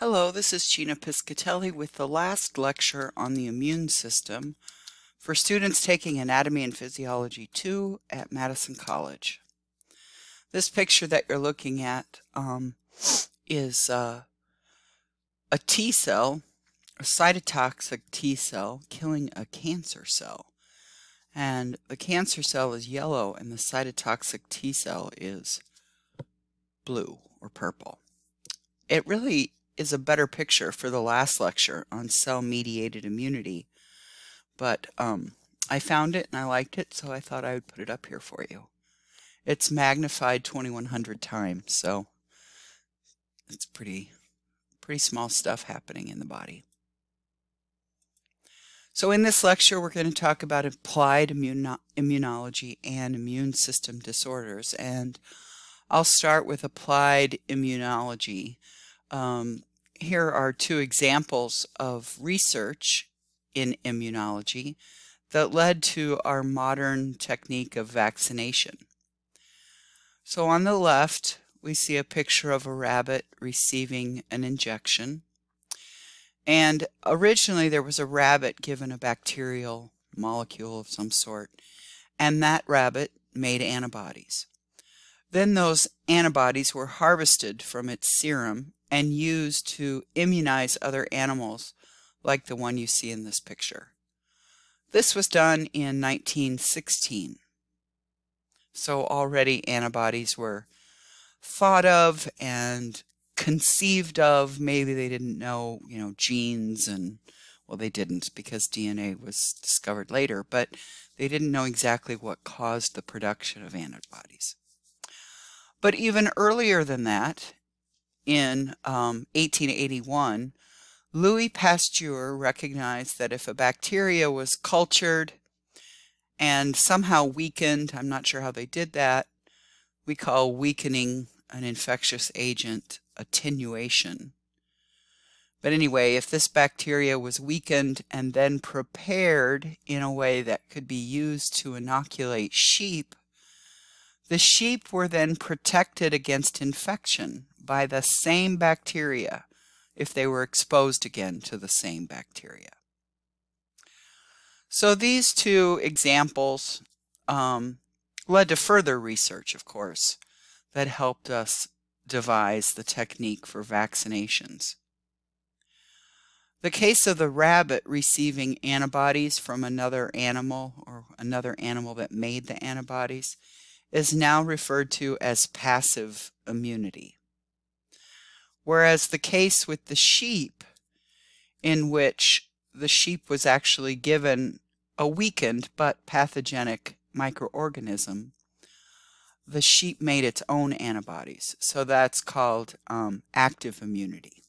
Hello, this is Gina Piscitelli with the last lecture on the immune system for students taking Anatomy and Physiology 2 at Madison College. This picture that you're looking at um, is uh, a T cell, a cytotoxic T cell, killing a cancer cell. And the cancer cell is yellow and the cytotoxic T cell is blue or purple. It really is a better picture for the last lecture on cell-mediated immunity. But um, I found it and I liked it, so I thought I would put it up here for you. It's magnified 2100 times, so it's pretty, pretty small stuff happening in the body. So in this lecture, we're going to talk about applied immuno immunology and immune system disorders. And I'll start with applied immunology. Um, here are two examples of research in immunology that led to our modern technique of vaccination. So on the left, we see a picture of a rabbit receiving an injection. And originally there was a rabbit given a bacterial molecule of some sort, and that rabbit made antibodies. Then those antibodies were harvested from its serum and used to immunize other animals like the one you see in this picture. This was done in 1916. So already antibodies were thought of and conceived of. Maybe they didn't know, you know, genes and, well, they didn't because DNA was discovered later, but they didn't know exactly what caused the production of antibodies. But even earlier than that, in um, 1881, Louis Pasteur recognized that if a bacteria was cultured and somehow weakened, I'm not sure how they did that, we call weakening an infectious agent attenuation. But anyway, if this bacteria was weakened and then prepared in a way that could be used to inoculate sheep, the sheep were then protected against infection by the same bacteria if they were exposed again to the same bacteria. So these two examples um, led to further research, of course, that helped us devise the technique for vaccinations. The case of the rabbit receiving antibodies from another animal or another animal that made the antibodies is now referred to as passive immunity. Whereas the case with the sheep, in which the sheep was actually given a weakened but pathogenic microorganism, the sheep made its own antibodies. So that's called um, active immunity.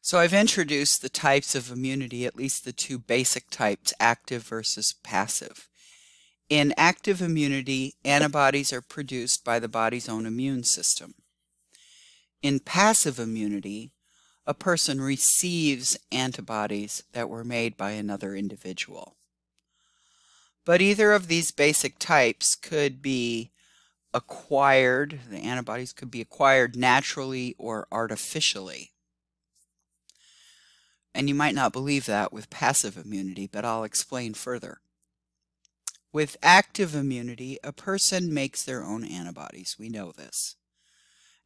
So I've introduced the types of immunity, at least the two basic types, active versus passive. In active immunity, antibodies are produced by the body's own immune system. In passive immunity, a person receives antibodies that were made by another individual. But either of these basic types could be acquired, the antibodies could be acquired naturally or artificially. And you might not believe that with passive immunity, but I'll explain further. With active immunity, a person makes their own antibodies. We know this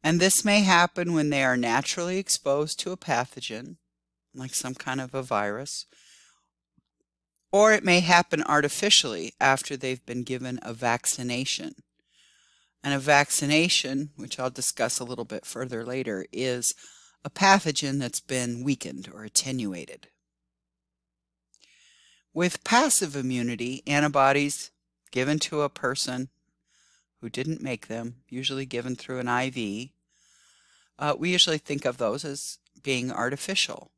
and this may happen when they are naturally exposed to a pathogen, like some kind of a virus, or it may happen artificially after they've been given a vaccination. And a vaccination, which I'll discuss a little bit further later, is a pathogen that's been weakened or attenuated. With passive immunity, antibodies given to a person who didn't make them, usually given through an IV. Uh, we usually think of those as being artificial,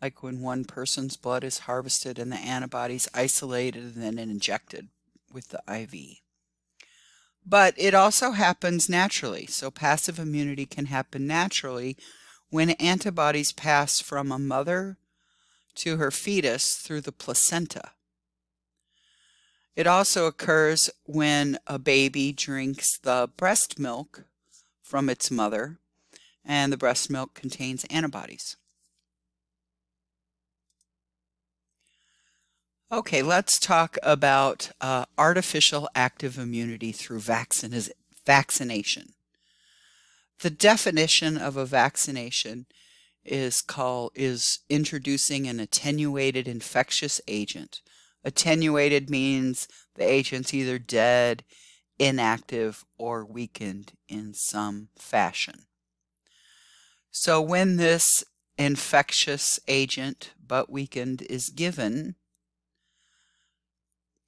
like when one person's blood is harvested and the antibodies isolated and then injected with the IV. But it also happens naturally, so passive immunity can happen naturally when antibodies pass from a mother to her fetus through the placenta. It also occurs when a baby drinks the breast milk from its mother, and the breast milk contains antibodies. Okay, let's talk about uh, artificial active immunity through vaccination. The definition of a vaccination is called is introducing an attenuated infectious agent. Attenuated means the agent's either dead, inactive, or weakened in some fashion. So when this infectious agent, but weakened, is given,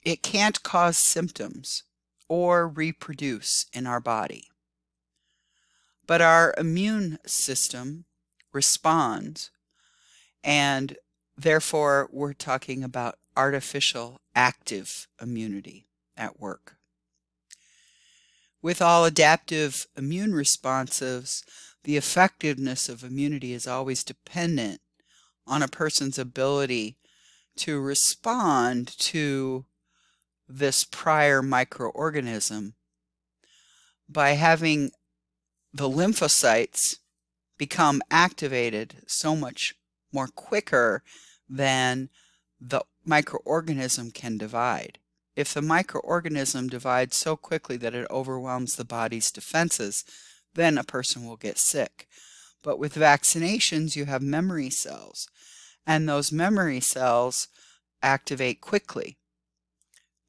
it can't cause symptoms or reproduce in our body. But our immune system responds, and therefore we're talking about artificial active immunity at work. With all adaptive immune responses, the effectiveness of immunity is always dependent on a person's ability to respond to this prior microorganism by having the lymphocytes become activated so much more quicker than the microorganism can divide. If the microorganism divides so quickly that it overwhelms the body's defenses, then a person will get sick. But with vaccinations, you have memory cells, and those memory cells activate quickly.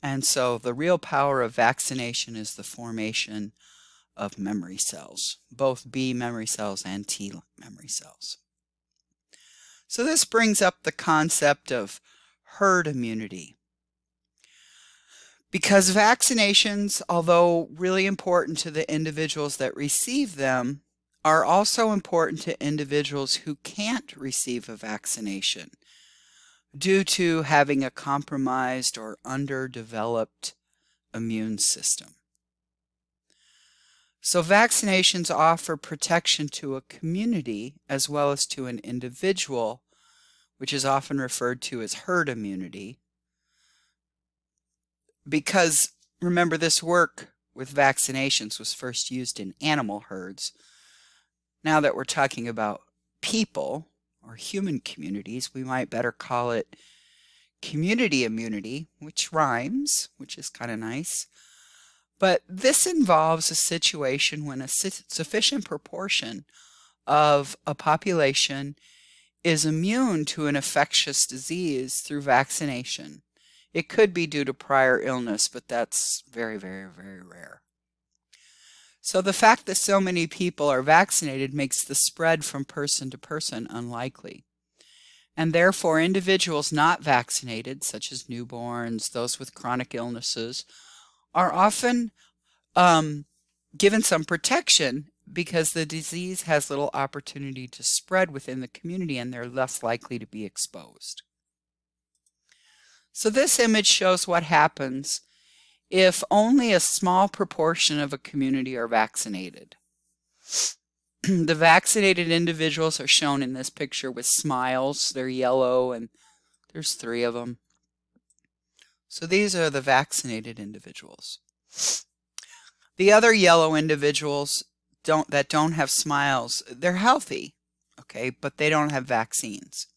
And so the real power of vaccination is the formation of memory cells, both B memory cells and T memory cells. So this brings up the concept of herd immunity. Because vaccinations, although really important to the individuals that receive them, are also important to individuals who can't receive a vaccination due to having a compromised or underdeveloped immune system. So vaccinations offer protection to a community as well as to an individual, which is often referred to as herd immunity. Because remember this work with vaccinations was first used in animal herds. Now that we're talking about people, or human communities, we might better call it community immunity, which rhymes, which is kind of nice. But this involves a situation when a sufficient proportion of a population is immune to an infectious disease through vaccination. It could be due to prior illness, but that's very, very, very rare. So the fact that so many people are vaccinated makes the spread from person to person unlikely. And therefore, individuals not vaccinated, such as newborns, those with chronic illnesses, are often um, given some protection because the disease has little opportunity to spread within the community and they're less likely to be exposed. So this image shows what happens if only a small proportion of a community are vaccinated. the vaccinated individuals are shown in this picture with smiles. They're yellow and there's three of them. So these are the vaccinated individuals. The other yellow individuals don't that don't have smiles, they're healthy, okay, but they don't have vaccines.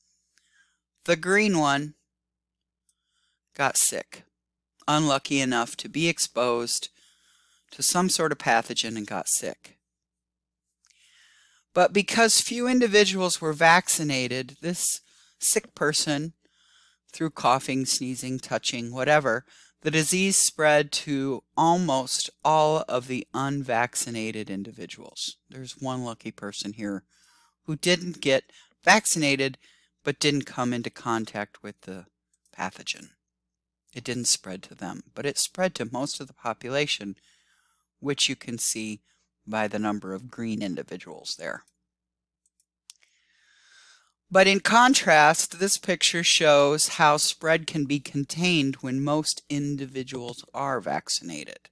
The green one got sick unlucky enough to be exposed to some sort of pathogen and got sick. But because few individuals were vaccinated, this sick person, through coughing, sneezing, touching, whatever, the disease spread to almost all of the unvaccinated individuals. There's one lucky person here who didn't get vaccinated but didn't come into contact with the pathogen. It didn't spread to them, but it spread to most of the population, which you can see by the number of green individuals there. But in contrast, this picture shows how spread can be contained when most individuals are vaccinated.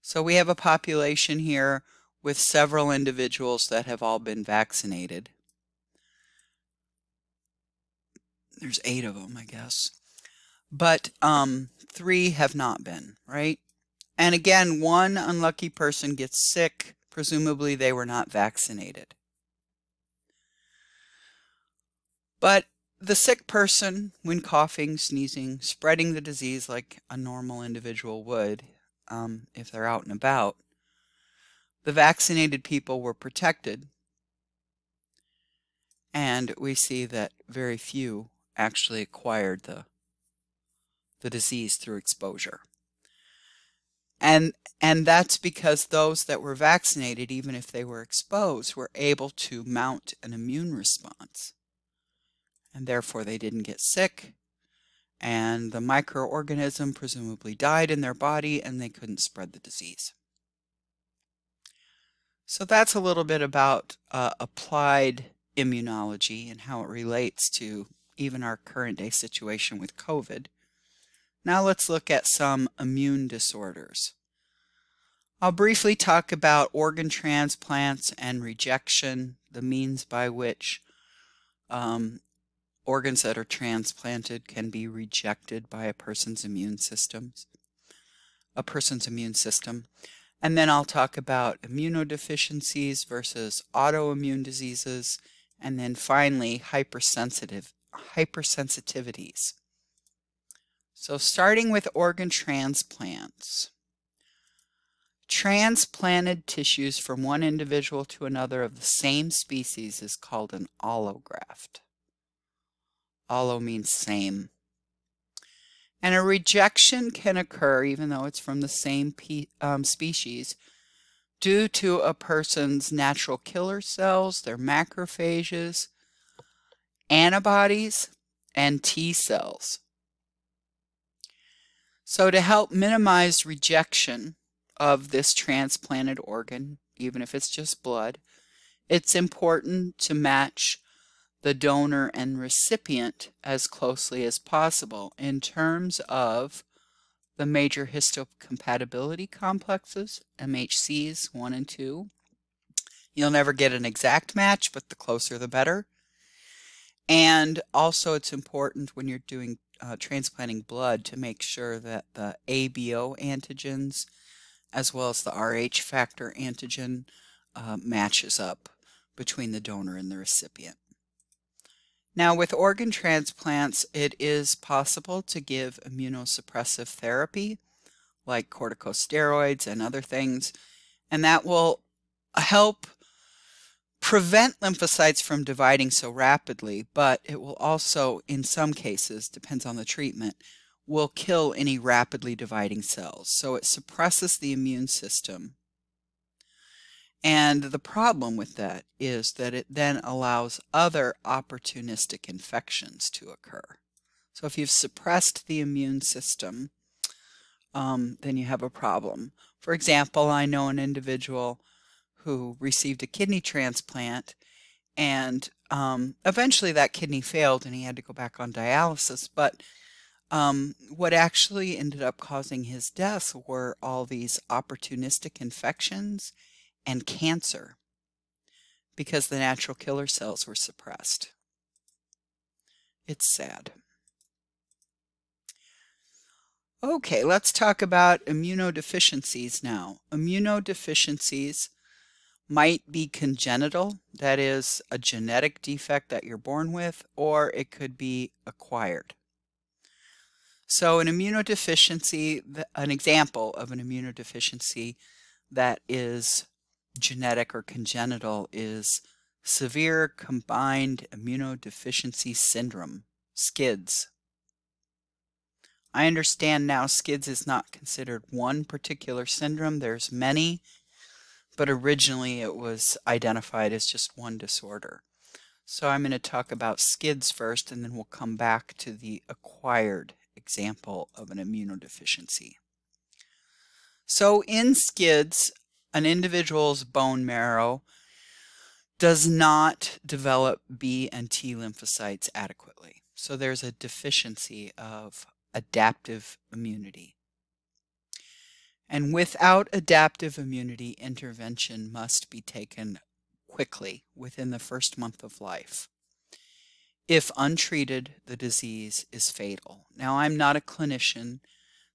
So we have a population here with several individuals that have all been vaccinated. There's eight of them, I guess but um, three have not been, right? And again, one unlucky person gets sick, Presumably they were not vaccinated. But the sick person, when coughing, sneezing, spreading the disease like a normal individual would um, if they're out and about, the vaccinated people were protected. And we see that very few actually acquired the, the disease through exposure. And, and that's because those that were vaccinated, even if they were exposed, were able to mount an immune response and therefore they didn't get sick and the microorganism presumably died in their body and they couldn't spread the disease. So that's a little bit about uh, applied immunology and how it relates to even our current day situation with COVID. Now let's look at some immune disorders. I'll briefly talk about organ transplants and rejection, the means by which um, organs that are transplanted can be rejected by a person's immune systems, a person's immune system. And then I'll talk about immunodeficiencies versus autoimmune diseases, and then finally hypersensitive hypersensitivities. So starting with organ transplants. Transplanted tissues from one individual to another of the same species is called an allograft. Allo means same. And a rejection can occur, even though it's from the same um, species, due to a person's natural killer cells, their macrophages, antibodies, and T cells. So to help minimize rejection of this transplanted organ, even if it's just blood, it's important to match the donor and recipient as closely as possible in terms of the major histocompatibility complexes, MHCs 1 and 2. You'll never get an exact match, but the closer the better. And also it's important when you're doing uh, transplanting blood to make sure that the ABO antigens as well as the RH factor antigen uh, matches up between the donor and the recipient. Now with organ transplants, it is possible to give immunosuppressive therapy like corticosteroids and other things, and that will help prevent lymphocytes from dividing so rapidly, but it will also, in some cases, depends on the treatment, will kill any rapidly dividing cells. So it suppresses the immune system and the problem with that is that it then allows other opportunistic infections to occur. So if you've suppressed the immune system, um, then you have a problem. For example, I know an individual who received a kidney transplant and um, eventually that kidney failed and he had to go back on dialysis. But um, what actually ended up causing his death were all these opportunistic infections and cancer because the natural killer cells were suppressed. It's sad. Okay, let's talk about immunodeficiencies now. Immunodeficiencies might be congenital, that is a genetic defect that you're born with, or it could be acquired. So an immunodeficiency, an example of an immunodeficiency that is genetic or congenital is severe combined immunodeficiency syndrome, SCIDS. I understand now SCIDS is not considered one particular syndrome. There's many, but originally it was identified as just one disorder. So I'm going to talk about SCIDS first and then we'll come back to the acquired example of an immunodeficiency. So in SCIDS, an individual's bone marrow does not develop B and T lymphocytes adequately. So there's a deficiency of adaptive immunity. And without adaptive immunity, intervention must be taken quickly within the first month of life. If untreated, the disease is fatal. Now, I'm not a clinician,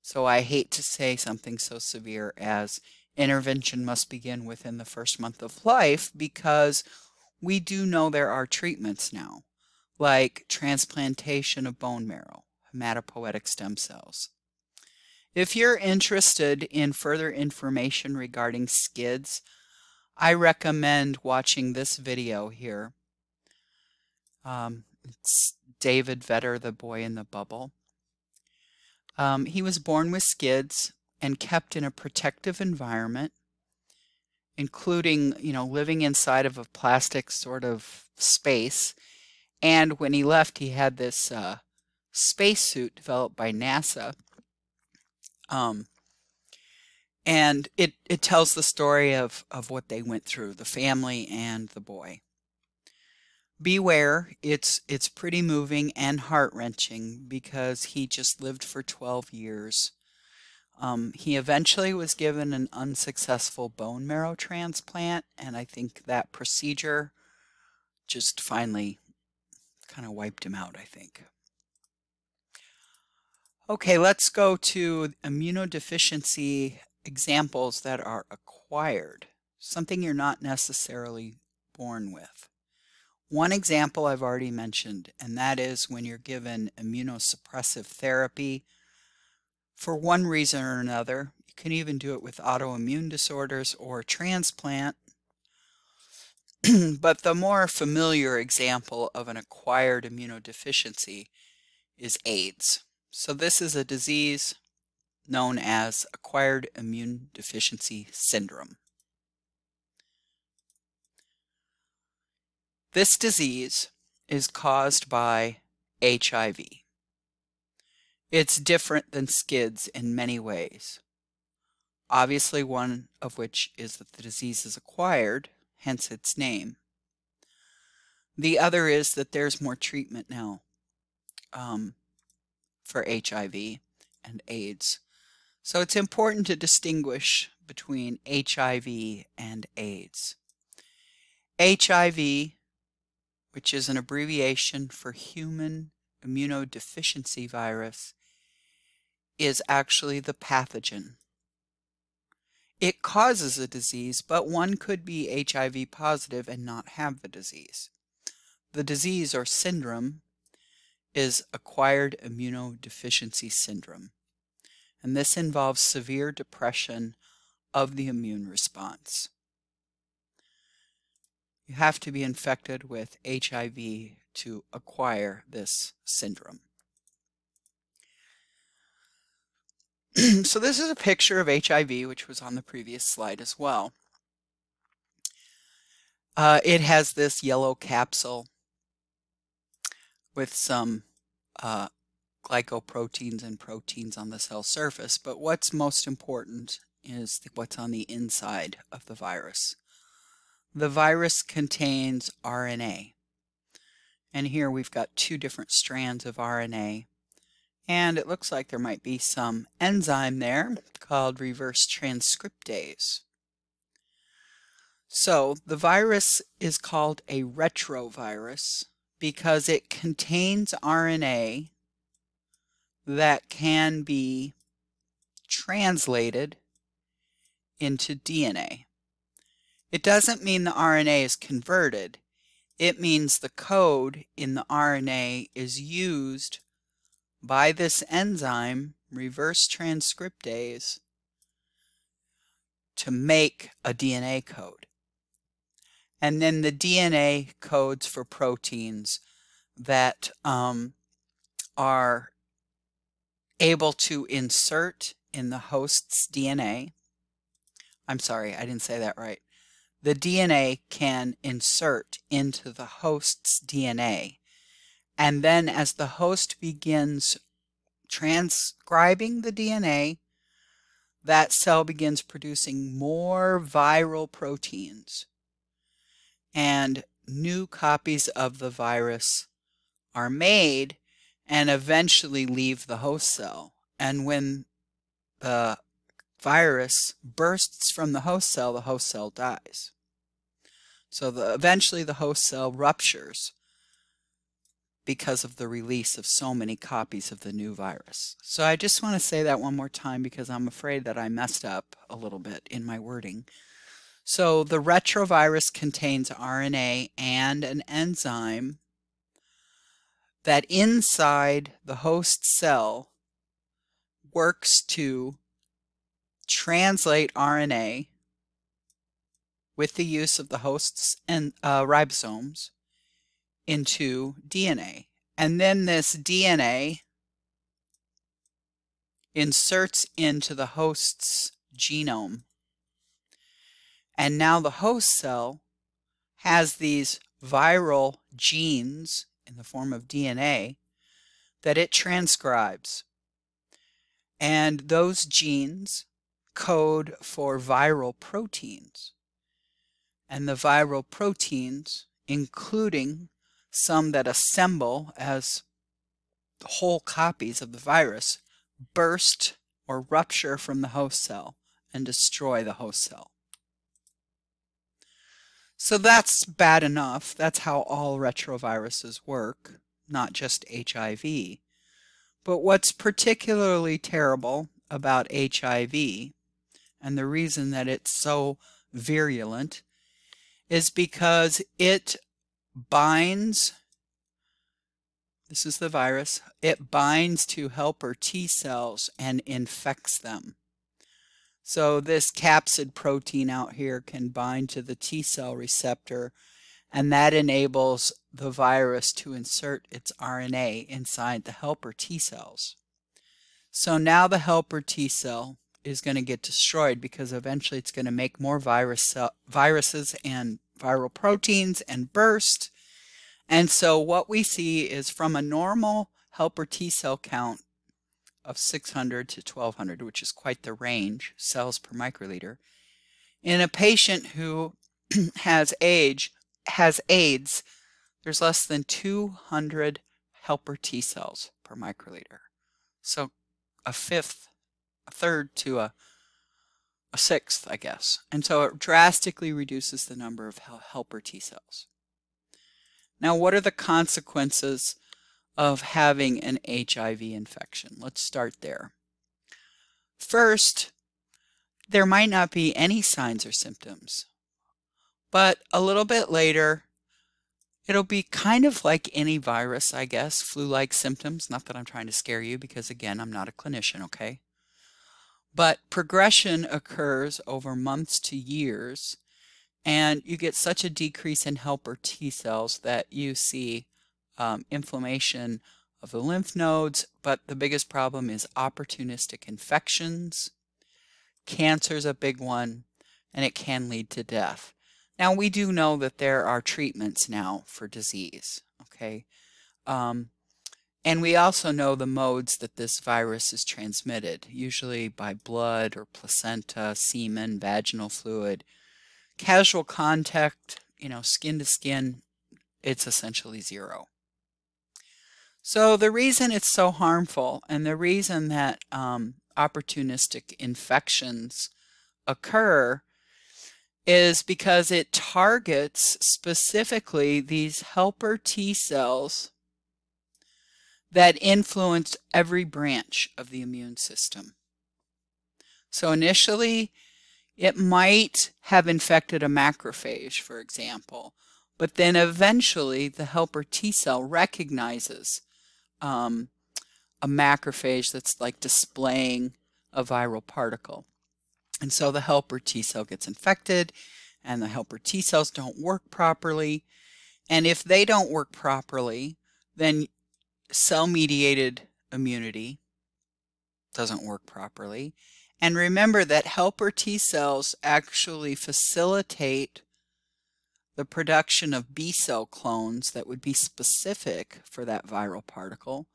so I hate to say something so severe as intervention must begin within the first month of life because we do know there are treatments now, like transplantation of bone marrow, hematopoietic stem cells. If you're interested in further information regarding SCIDS, I recommend watching this video here. Um, it's David Vetter, the boy in the bubble. Um, he was born with SCIDS and kept in a protective environment, including, you know, living inside of a plastic sort of space. And when he left, he had this uh, spacesuit developed by NASA. Um, and it, it tells the story of, of what they went through, the family and the boy. Beware, it's it's pretty moving and heart-wrenching because he just lived for 12 years um, he eventually was given an unsuccessful bone marrow transplant, and I think that procedure just finally kind of wiped him out, I think. Okay, let's go to immunodeficiency examples that are acquired, something you're not necessarily born with. One example I've already mentioned, and that is when you're given immunosuppressive therapy for one reason or another. You can even do it with autoimmune disorders or transplant. but the more familiar example of an acquired immunodeficiency is AIDS. So this is a disease known as acquired immune deficiency syndrome. This disease is caused by HIV. It's different than SCIDS in many ways. Obviously one of which is that the disease is acquired, hence its name. The other is that there's more treatment now um, for HIV and AIDS. So it's important to distinguish between HIV and AIDS. HIV, which is an abbreviation for human immunodeficiency virus, is actually the pathogen. It causes a disease, but one could be HIV positive and not have the disease. The disease or syndrome is acquired immunodeficiency syndrome, and this involves severe depression of the immune response. You have to be infected with HIV to acquire this syndrome. so this is a picture of HIV, which was on the previous slide as well. Uh, it has this yellow capsule with some uh, glycoproteins and proteins on the cell surface, but what's most important is what's on the inside of the virus. The virus contains RNA, and here we've got two different strands of RNA and it looks like there might be some enzyme there called reverse transcriptase. So the virus is called a retrovirus because it contains RNA that can be translated into DNA. It doesn't mean the RNA is converted. It means the code in the RNA is used by this enzyme, reverse transcriptase, to make a DNA code. And then the DNA codes for proteins that um, are able to insert in the host's DNA. I'm sorry, I didn't say that right. The DNA can insert into the host's DNA and then as the host begins transcribing the DNA, that cell begins producing more viral proteins. And new copies of the virus are made and eventually leave the host cell. And when the virus bursts from the host cell, the host cell dies. So the, eventually the host cell ruptures because of the release of so many copies of the new virus. So I just want to say that one more time because I'm afraid that I messed up a little bit in my wording. So the retrovirus contains RNA and an enzyme that inside the host cell works to translate RNA with the use of the host's and uh, ribosomes into DNA. And then this DNA inserts into the host's genome. And now the host cell has these viral genes in the form of DNA that it transcribes. And those genes code for viral proteins. And the viral proteins, including some that assemble as whole copies of the virus, burst or rupture from the host cell and destroy the host cell. So that's bad enough. That's how all retroviruses work, not just HIV. But what's particularly terrible about HIV, and the reason that it's so virulent, is because it binds, this is the virus, it binds to helper T cells and infects them. So this capsid protein out here can bind to the T cell receptor and that enables the virus to insert its RNA inside the helper T cells. So now the helper T cell is going to get destroyed because eventually it's going to make more virus viruses and viral proteins and burst. And so what we see is from a normal helper T cell count of 600 to 1200, which is quite the range, cells per microliter, in a patient who has age has AIDS, there's less than 200 helper T cells per microliter. So a fifth, a third to a a sixth, I guess. And so it drastically reduces the number of helper T cells. Now, what are the consequences of having an HIV infection? Let's start there. First, there might not be any signs or symptoms, but a little bit later, it'll be kind of like any virus, I guess, flu-like symptoms. Not that I'm trying to scare you because, again, I'm not a clinician, okay? But progression occurs over months to years, and you get such a decrease in helper T cells that you see um, inflammation of the lymph nodes, but the biggest problem is opportunistic infections. Cancer is a big one, and it can lead to death. Now, we do know that there are treatments now for disease, okay? Um, and we also know the modes that this virus is transmitted, usually by blood or placenta, semen, vaginal fluid. Casual contact, you know, skin to skin, it's essentially zero. So the reason it's so harmful and the reason that um, opportunistic infections occur is because it targets specifically these helper T cells that influence every branch of the immune system. So initially, it might have infected a macrophage, for example, but then eventually the helper T cell recognizes um, a macrophage that's like displaying a viral particle. And so the helper T cell gets infected and the helper T cells don't work properly. And if they don't work properly, then cell-mediated immunity doesn't work properly. And remember that helper T cells actually facilitate the production of B cell clones that would be specific for that viral particle.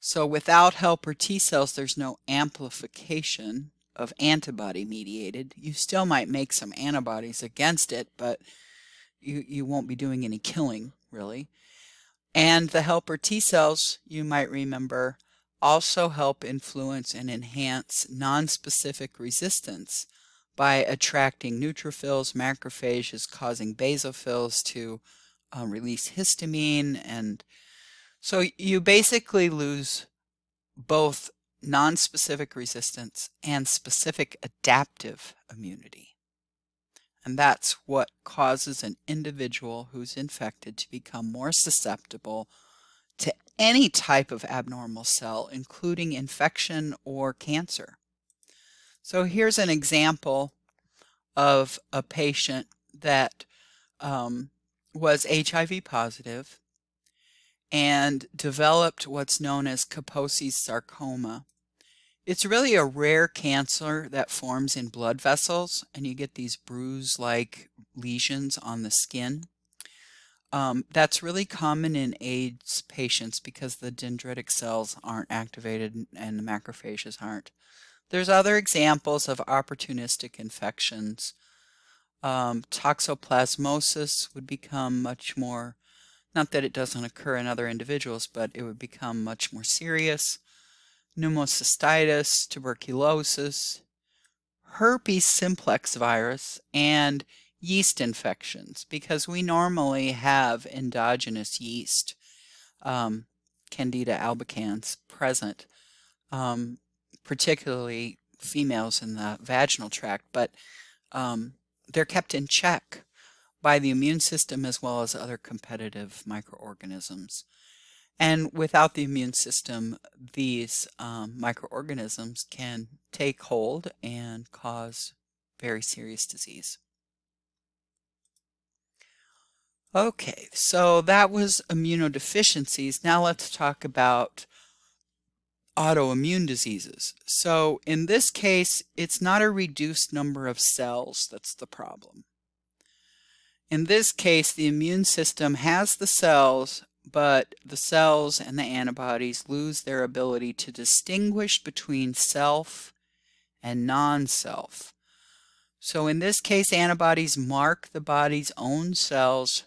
So without helper T cells, there's no amplification of antibody mediated. You still might make some antibodies against it, but you, you won't be doing any killing, really. And the helper T cells, you might remember, also help influence and enhance nonspecific resistance by attracting neutrophils, macrophages, causing basophils to uh, release histamine and So you basically lose both nonspecific resistance and specific adaptive immunity. And that's what causes an individual who's infected to become more susceptible to any type of abnormal cell, including infection or cancer. So here's an example of a patient that um, was HIV positive and developed what's known as Kaposi's sarcoma. It's really a rare cancer that forms in blood vessels, and you get these bruise-like lesions on the skin. Um, that's really common in AIDS patients because the dendritic cells aren't activated and the macrophages aren't. There's other examples of opportunistic infections. Um, toxoplasmosis would become much more not that it doesn't occur in other individuals, but it would become much more serious. Pneumocystitis, tuberculosis, herpes simplex virus, and yeast infections because we normally have endogenous yeast, um, Candida albicans, present, um, particularly females in the vaginal tract, but um, they're kept in check by the immune system as well as other competitive microorganisms. And without the immune system, these um, microorganisms can take hold and cause very serious disease. Okay, so that was immunodeficiencies. Now let's talk about autoimmune diseases. So in this case, it's not a reduced number of cells that's the problem. In this case, the immune system has the cells, but the cells and the antibodies lose their ability to distinguish between self and non-self. So in this case, antibodies mark the body's own cells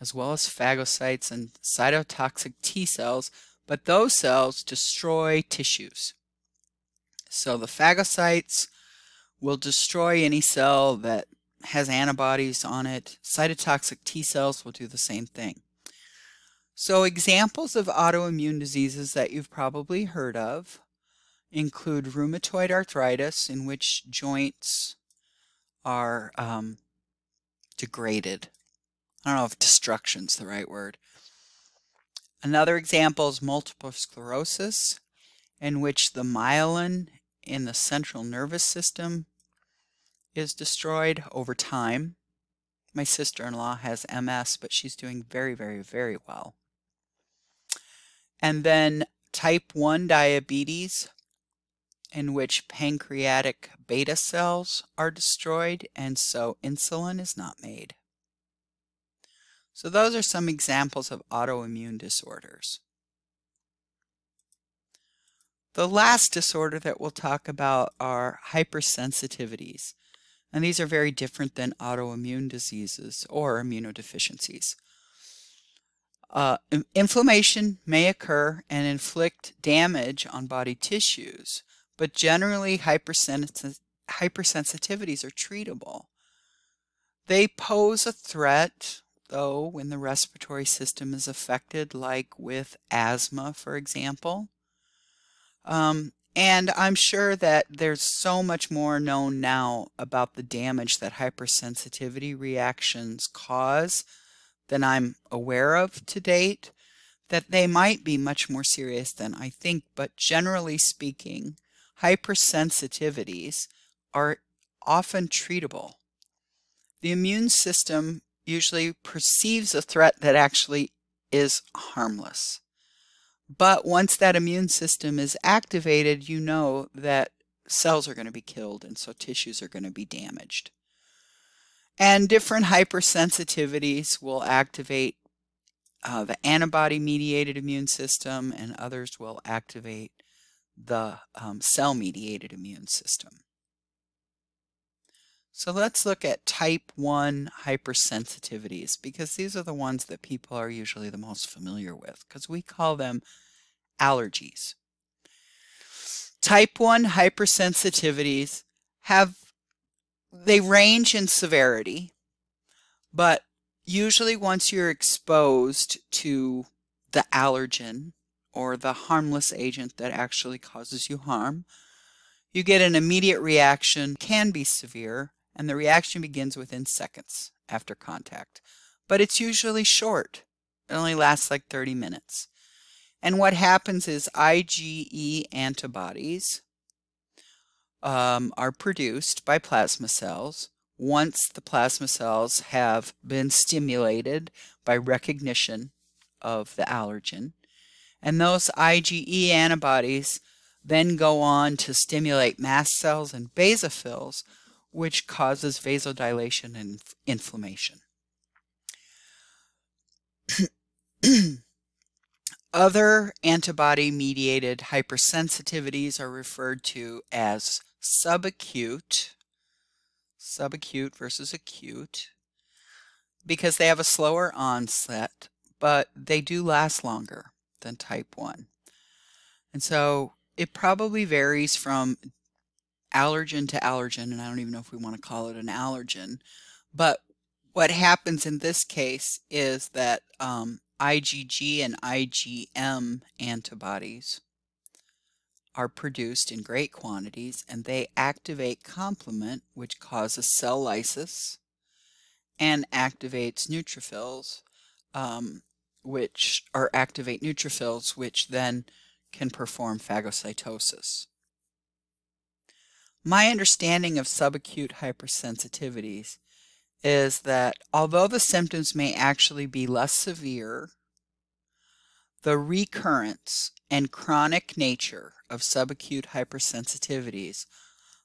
as well as phagocytes and cytotoxic T cells, but those cells destroy tissues. So the phagocytes will destroy any cell that has antibodies on it. Cytotoxic T cells will do the same thing. So examples of autoimmune diseases that you've probably heard of include rheumatoid arthritis, in which joints are um, degraded. I don't know if destruction is the right word. Another example is multiple sclerosis, in which the myelin in the central nervous system is destroyed over time. My sister-in-law has MS, but she's doing very, very, very well. And then type 1 diabetes, in which pancreatic beta cells are destroyed, and so insulin is not made. So those are some examples of autoimmune disorders. The last disorder that we'll talk about are hypersensitivities. And these are very different than autoimmune diseases or immunodeficiencies. Uh, inflammation may occur and inflict damage on body tissues, but generally hypersens hypersensitivities are treatable. They pose a threat, though, when the respiratory system is affected, like with asthma, for example. Um, and I'm sure that there's so much more known now about the damage that hypersensitivity reactions cause than I'm aware of to date that they might be much more serious than I think. But generally speaking, hypersensitivities are often treatable. The immune system usually perceives a threat that actually is harmless. But once that immune system is activated, you know that cells are going to be killed and so tissues are going to be damaged. And different hypersensitivities will activate uh, the antibody mediated immune system and others will activate the um, cell mediated immune system. So let's look at type 1 hypersensitivities because these are the ones that people are usually the most familiar with because we call them allergies. Type 1 hypersensitivities have, they range in severity, but usually once you're exposed to the allergen or the harmless agent that actually causes you harm. You get an immediate reaction, can be severe, and the reaction begins within seconds after contact. But it's usually short. It only lasts like 30 minutes. And what happens is IgE antibodies um, are produced by plasma cells once the plasma cells have been stimulated by recognition of the allergen. And those IgE antibodies then go on to stimulate mast cells and basophils, which causes vasodilation and inflammation. Other antibody-mediated hypersensitivities are referred to as subacute, subacute versus acute, because they have a slower onset, but they do last longer than type 1. And so it probably varies from allergen to allergen, and I don't even know if we want to call it an allergen, but what happens in this case is that um, IgG and IgM antibodies are produced in great quantities and they activate complement which causes cell lysis and activates neutrophils um, which or activate neutrophils which then can perform phagocytosis. My understanding of subacute hypersensitivities is that although the symptoms may actually be less severe, the recurrence and chronic nature of subacute hypersensitivities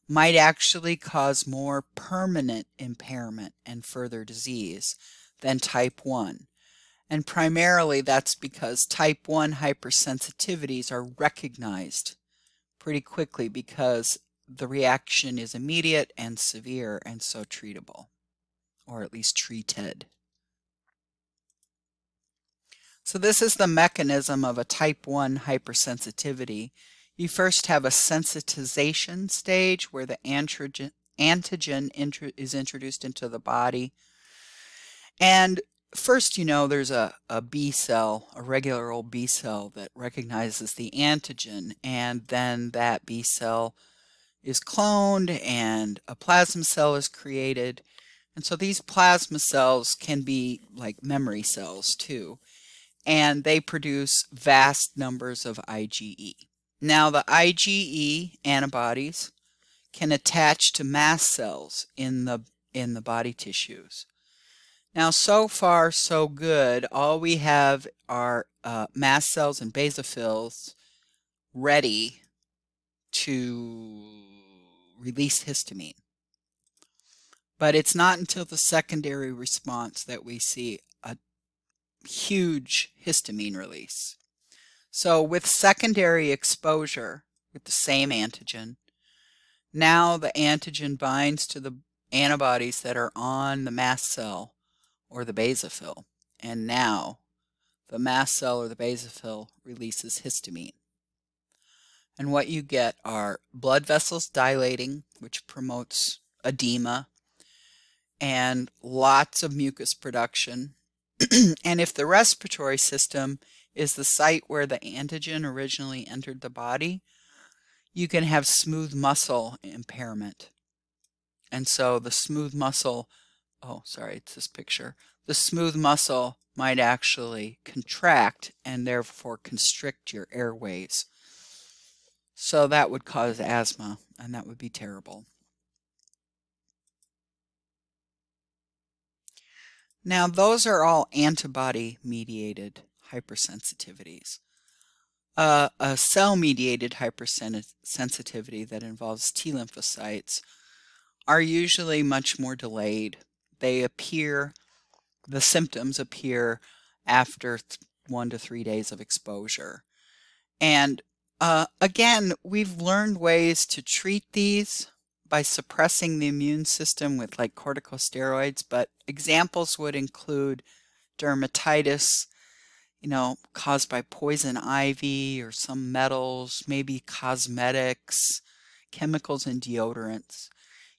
might actually cause more permanent impairment and further disease than type 1. And primarily that's because type 1 hypersensitivities are recognized pretty quickly because the reaction is immediate and severe and so treatable or at least treated. So this is the mechanism of a type 1 hypersensitivity. You first have a sensitization stage where the antigen, is introduced into the body. And first, you know, there's a, a B cell, a regular old B cell that recognizes the antigen, and then that B cell is cloned and a plasma cell is created and so these plasma cells can be like memory cells too, and they produce vast numbers of IgE. Now the IgE antibodies can attach to mast cells in the in the body tissues. Now so far so good. All we have are uh, mast cells and basophils ready to release histamine. But it's not until the secondary response that we see a huge histamine release. So with secondary exposure with the same antigen, now the antigen binds to the antibodies that are on the mast cell or the basophil. And now the mast cell or the basophil releases histamine. And what you get are blood vessels dilating, which promotes edema and lots of mucus production. and if the respiratory system is the site where the antigen originally entered the body, you can have smooth muscle impairment. And so the smooth muscle, oh, sorry, it's this picture. The smooth muscle might actually contract and therefore constrict your airways. So that would cause asthma, and that would be terrible. Now, those are all antibody mediated hypersensitivities. Uh, a cell mediated hypersensitivity that involves T lymphocytes are usually much more delayed. They appear, the symptoms appear after one to three days of exposure. And uh, again, we've learned ways to treat these by suppressing the immune system with like corticosteroids, but examples would include dermatitis, you know, caused by poison ivy or some metals, maybe cosmetics, chemicals and deodorants.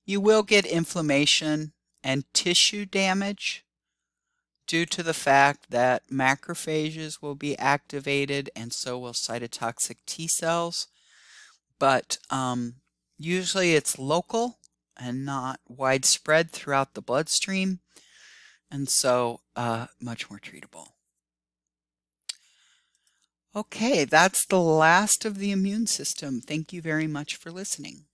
You will get inflammation and tissue damage, due to the fact that macrophages will be activated and so will cytotoxic T cells. But um, usually it's local and not widespread throughout the bloodstream and so uh, much more treatable. Okay, that's the last of the immune system. Thank you very much for listening.